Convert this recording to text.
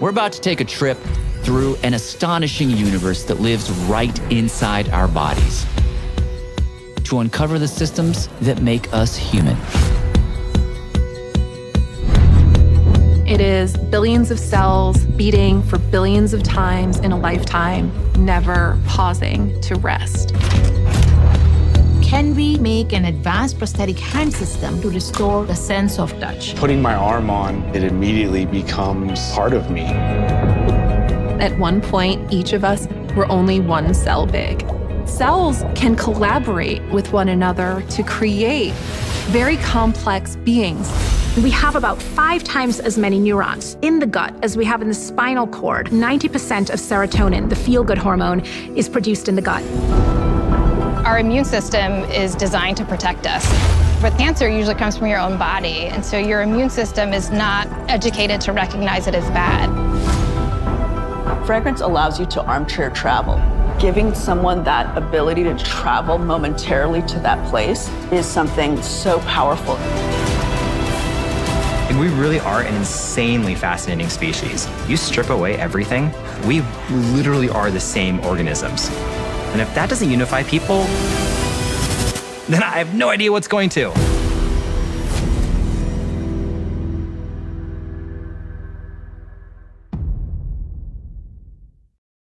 We're about to take a trip through an astonishing universe that lives right inside our bodies to uncover the systems that make us human. It is billions of cells beating for billions of times in a lifetime, never pausing to rest. Can we make an advanced prosthetic hand system to restore the sense of touch? Putting my arm on, it immediately becomes part of me. At one point, each of us were only one cell big. Cells can collaborate with one another to create very complex beings. We have about five times as many neurons in the gut as we have in the spinal cord. 90% of serotonin, the feel good hormone, is produced in the gut. Our immune system is designed to protect us. But cancer usually comes from your own body, and so your immune system is not educated to recognize it as bad. Fragrance allows you to armchair travel. Giving someone that ability to travel momentarily to that place is something so powerful. And we really are an insanely fascinating species. You strip away everything, we literally are the same organisms. And if that doesn't unify people, then I have no idea what's going to.